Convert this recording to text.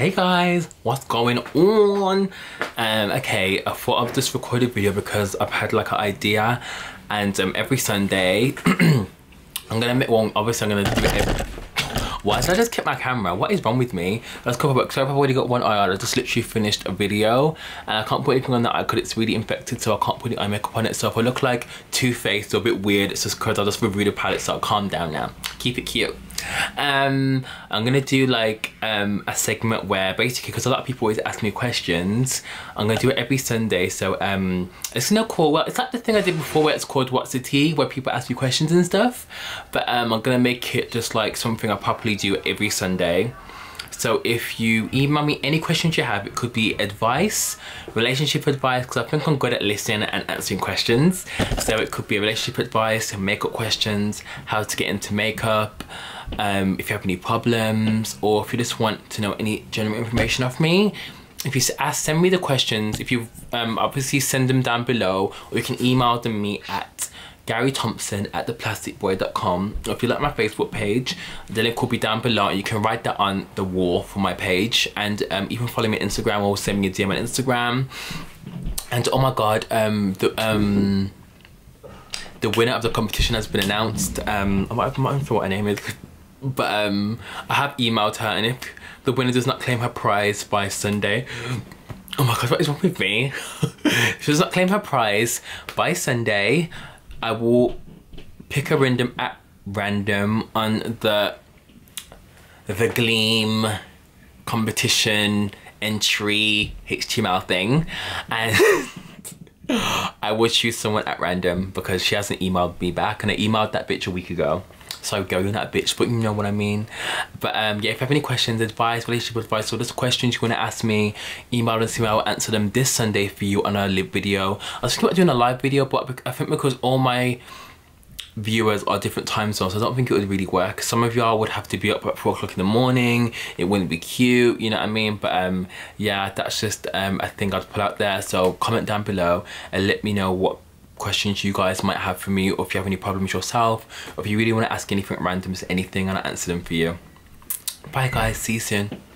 Hey guys, what's going on? Um, okay, I thought I'd just record a video because I've had like an idea and um, every Sunday I'm gonna make one, obviously I'm gonna do it every, why did I just keep my camera? What is wrong with me? Let's cover book. So I've already got one eye on. I just literally finished a video and I can't put anything on that eye because it's really infected so I can't put any eye makeup on it. So if I look like Too-Faced or a bit weird, it's just because I just reviewed the palette so I'll calm down now. Keep it cute um i'm gonna do like um a segment where basically because a lot of people always ask me questions i'm gonna do it every sunday. So um it's no cool well it's like the thing i did before where it's called what's the tea where people ask me questions and stuff. But um i'm gonna make it just like something i properly do every sunday so if you email me any questions you have, it could be advice, relationship advice, because I think I'm good at listening and answering questions. So it could be relationship advice, makeup questions, how to get into makeup, um, if you have any problems, or if you just want to know any general information of me, if you ask, send me the questions. If you um, obviously send them down below, or you can email them me at Gary Thompson at theplasticboy.com. If you like my Facebook page, the link will be down below. You can write that on the wall for my page, and um, even follow me on Instagram or send me a DM on Instagram. And oh my god, um, the um, the winner of the competition has been announced. Um, I'm not sure what her name is but um, I have emailed her and if the winner does not claim her prize by Sunday, oh my god, what is wrong with me? she does not claim her prize by Sunday, I will pick a random at random on the the Gleam competition entry HTML thing. And I would choose someone at random because she hasn't emailed me back and I emailed that bitch a week ago so go that bitch but you know what I mean but um yeah if you have any questions advice relationship advice or just questions you want to ask me email us I will answer them this Sunday for you on a live video I was thinking about doing a live video but I think because all my viewers are different time zones. I don't think it would really work. Some of y'all would have to be up at four o'clock in the morning. It wouldn't be cute, you know what I mean? But um, yeah, that's just um, a thing I'd put out there. So comment down below and let me know what questions you guys might have for me or if you have any problems yourself or if you really want to ask anything random anything and I'll answer them for you. Bye guys, see you soon.